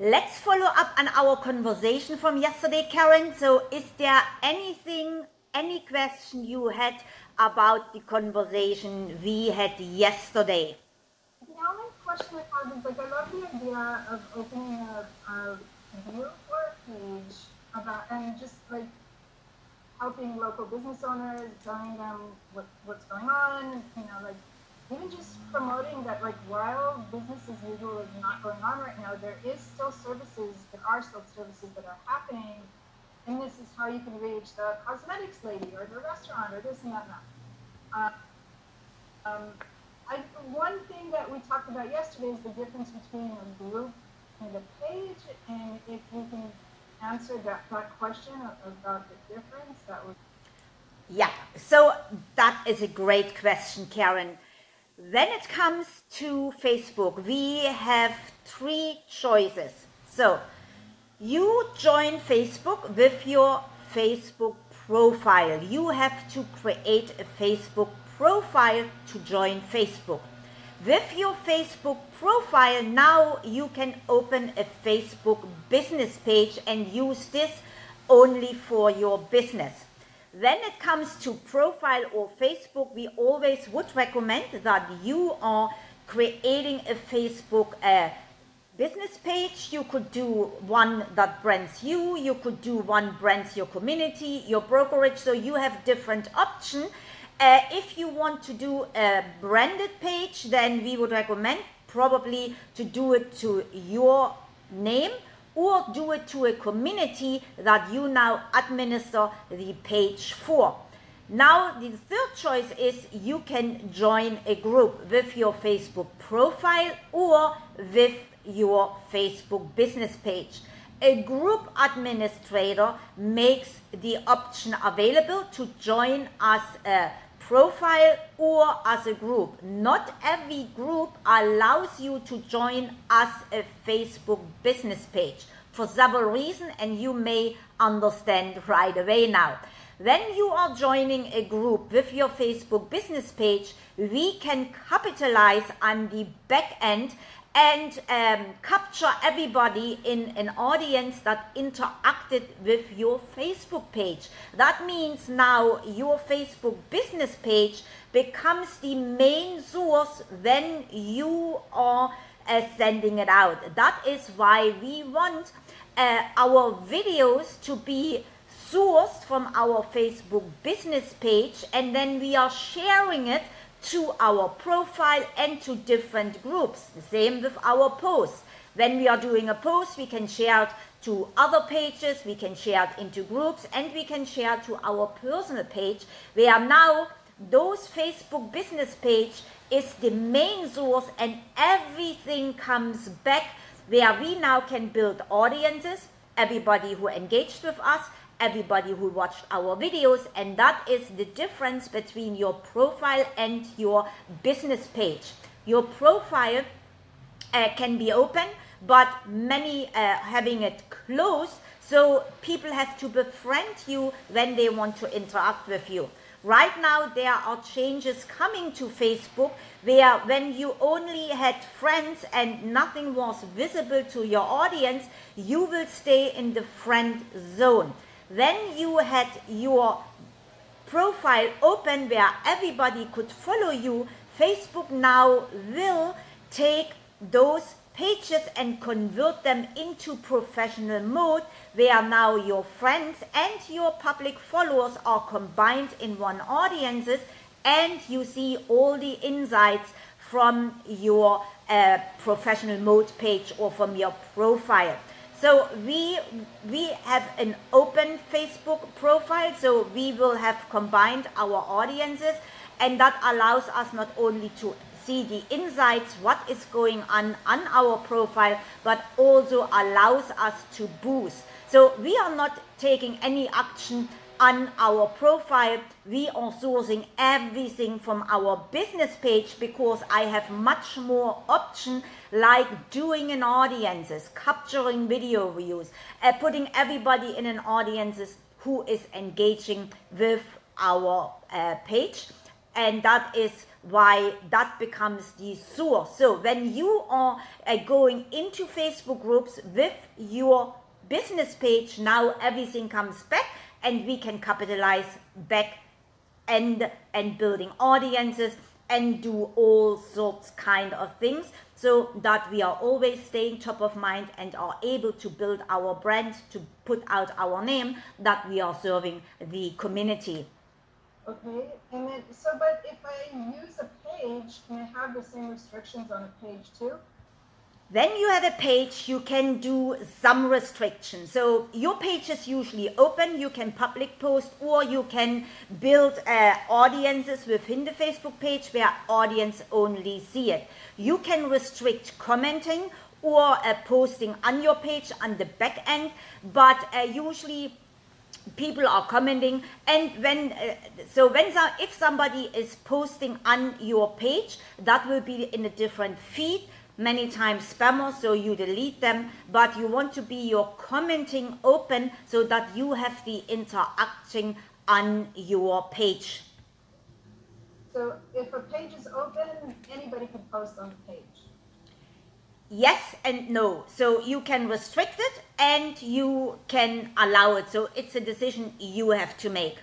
Let's follow up on our conversation from yesterday, Karen. So is there anything, any question you had about the conversation we had yesterday? The only question I have is like, I love the idea of opening a, a view for a page about, and just like helping local business owners, telling them what, what's going on, even just promoting that like while business as usual is not going on right now, there is still services, there are still services that are happening. And this is how you can reach the cosmetics lady or the restaurant or this and that and that. Uh, um, I, one thing that we talked about yesterday is the difference between a group and a page. And if you can answer that, that question about the difference, that would. Yeah, so that is a great question, Karen. When it comes to Facebook, we have three choices. So you join Facebook with your Facebook profile. You have to create a Facebook profile to join Facebook. With your Facebook profile, now you can open a Facebook business page and use this only for your business. When it comes to profile or Facebook, we always would recommend that you are creating a Facebook uh, business page. You could do one that brands you, you could do one brands your community, your brokerage, so you have different options. Uh, if you want to do a branded page, then we would recommend probably to do it to your name or do it to a community that you now administer the page for. Now, the third choice is you can join a group with your Facebook profile or with your Facebook business page. A group administrator makes the option available to join as a uh, profile or as a group. Not every group allows you to join as a Facebook business page for several reasons and you may understand right away now. When you are joining a group with your Facebook business page, we can capitalize on the back end and um, capture everybody in an audience that interacted with your Facebook page. That means now your Facebook business page becomes the main source when you are uh, sending it out. That is why we want uh, our videos to be sourced from our Facebook business page and then we are sharing it to our profile and to different groups. Same with our posts. When we are doing a post, we can share it to other pages, we can share it into groups, and we can share to our personal page, where now those Facebook business page is the main source and everything comes back where we now can build audiences, everybody who engaged with us, everybody who watched our videos and that is the difference between your profile and your business page. Your profile uh, can be open but many uh, having it closed so people have to befriend you when they want to interact with you. Right now there are changes coming to Facebook where when you only had friends and nothing was visible to your audience, you will stay in the friend zone when you had your profile open where everybody could follow you, Facebook now will take those pages and convert them into professional mode where now your friends and your public followers are combined in one audiences and you see all the insights from your uh, professional mode page or from your profile. So we we have an open Facebook profile, so we will have combined our audiences, and that allows us not only to see the insights, what is going on on our profile, but also allows us to boost. So we are not taking any action on our profile, we are sourcing everything from our business page because I have much more option like doing an audiences, capturing video views, uh, putting everybody in an audiences who is engaging with our uh, page. And that is why that becomes the source. So when you are uh, going into Facebook groups with your business page, now everything comes back and we can capitalize back and and building audiences and do all sorts kind of things. So that we are always staying top of mind and are able to build our brand to put out our name that we are serving the community. Okay and then so but if i use a page can i have the same restrictions on a page too when you have a page, you can do some restrictions. So your page is usually open. You can public post or you can build uh, audiences within the Facebook page where audience only see it. You can restrict commenting or uh, posting on your page on the back end, but uh, usually people are commenting and when uh, so when if somebody is posting on your page that will be in a different feed many times spammers, so you delete them, but you want to be your commenting open so that you have the interacting on your page. So if a page is open, anybody can post on the page. Yes and no. So you can restrict it and you can allow it. So it's a decision you have to make.